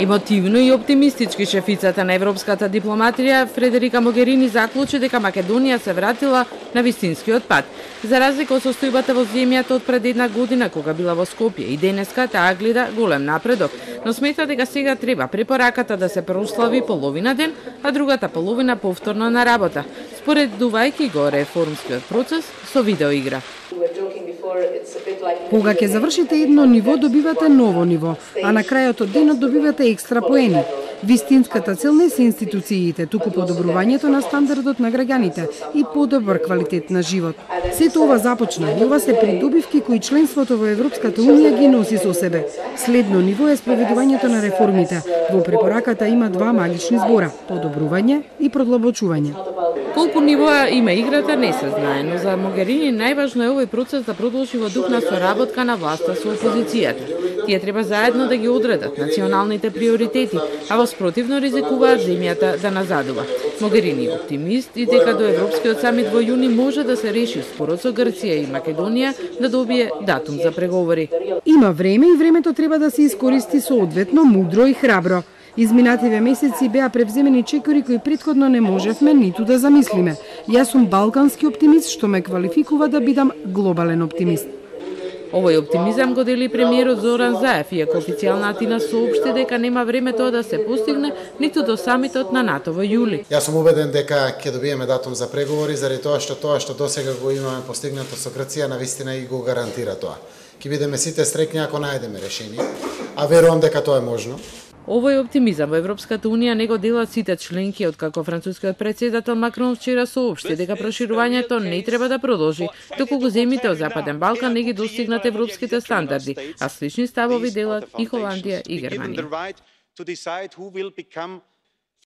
Емотивно и оптимистички шефицата на европската дипломатија Фредерика Могерини заклучи дека Македонија се вратила на вистинскиот пат. За разлика од состојбата во земјата од пред една година кога била во Скопје и денеска таа гледа голем напредок, но смета дека сега треба препораката да се прослави половина ден, а другата половина повторно на работа, според дувајки го реформскиот процес со видеоигра. Кога ќе завршите едно ниво, добивате ново ниво, а на крајот од денот добивате екстра поени. Вистинската цел не се институциите, туку подобрувањето на стандардот на граѓаните и подобар квалитет на живот. Сето ова започна и ова се придобивки кои членството во Европската Унија ги носи со себе. Следно ниво е спроведувањето на реформите. Во препораката има два магични збора – подобрување и продлабочување. Колку нивоа има играта не се знае, но за Могерини најважно е овој процес да продолжи во дух на соработка на власта со опозицијата. Тие треба заедно да ги одредат националните приоритети, а во спротивно ризикуваат земјата да назадува. Могерини е оптимист и дека до Европскиот самит во јуни може да се реши спорот со Грција и Македонија да добие датум за преговори. Има време и времето треба да се искористи соодветно, мудро и храбро. Изминативе месеци беа превземени чекори кои предходно не можевме ниту да замислиме. Јас сум балкански оптимист, што ме квалификува да бидам глобален оптимист. Овој оптимизам го дели премиерот Зоран Заев, иако официјална Атина соопшти дека нема време тоа да се постигне ниту до самитот на НАТО во јули. Јас сум убеден дека ќе добиеме датум за преговори заради тоа што тоа што досега го имаме постигнато со Грција на вистина и го гарантира тоа. Ќе бидеме сите стрекни ако најдеме решение, а верувам дека тоа е можно. Овој оптимизам во Европската Унија не го делат сите членки, откако францускиот председател Макрон вчера соопшти дека проширувањето не треба да продолжи, доколку земите од Западен Балкан не ги достигнат европските стандарди, а слични ставови делат и Холандија и Германија.